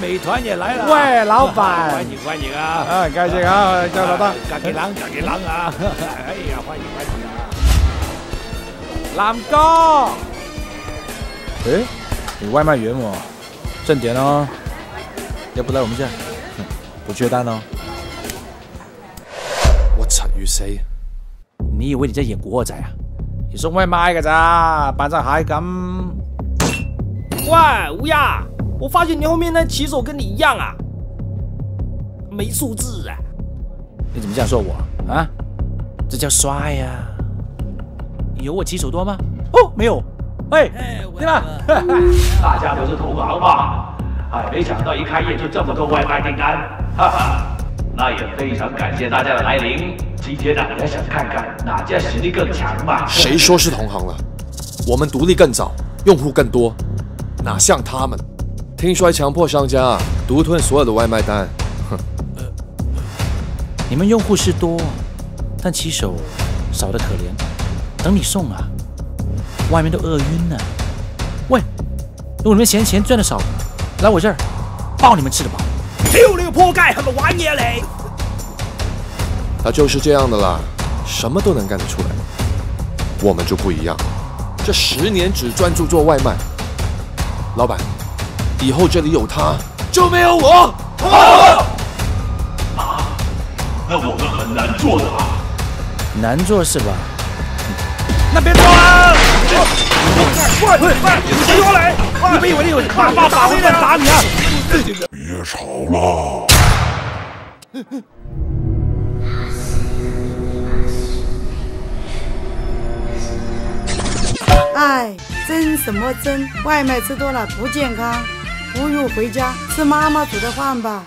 美团也来了，喂，老板，欢迎欢迎啊，啊，感谢啊，张老大，感谢狼，感谢狼啊，哎呀，欢迎欢迎啊，狼哥，哎，你外卖员哦，正点哦，要不来我们家，不缺单哦。我操，你谁？你以为你在演古惑仔啊？你送外卖噶咋，班长还敢？喂，乌鸦。我发现你后面那骑手跟你一样啊，没素质啊！你怎么这样说我啊？这叫帅呀！有我骑手多吗？哦，没有。哎，对吧？大家都是同行吧？哎，没想到一开业就这么多外卖订单，哈哈！那也非常感谢大家的来临。今天的，想看看哪家实力更强嘛？谁说是同行了？我们独立更早，用户更多，哪像他们？听还强迫商家独吞所有的外卖单，哼！你们用户是多，但骑手少得可怜，等你送啊！外面都饿晕了。喂，如果你们嫌钱赚的少，来我这儿，包你们吃得饱。丢你个破盖，什么玩意儿嘞！他就是这样的啦，什么都能干得出来。我们就不一样，这十年只专注做外卖。老板。以后这里有他，就没有我。啊！那我们很难做的吧？难做是吧？那别装！快快，你过来！你们以为你有爸爸打我，打你啊？别吵了！哎，争什么争？外卖吃多了不健康。不如回家吃妈妈煮的饭吧。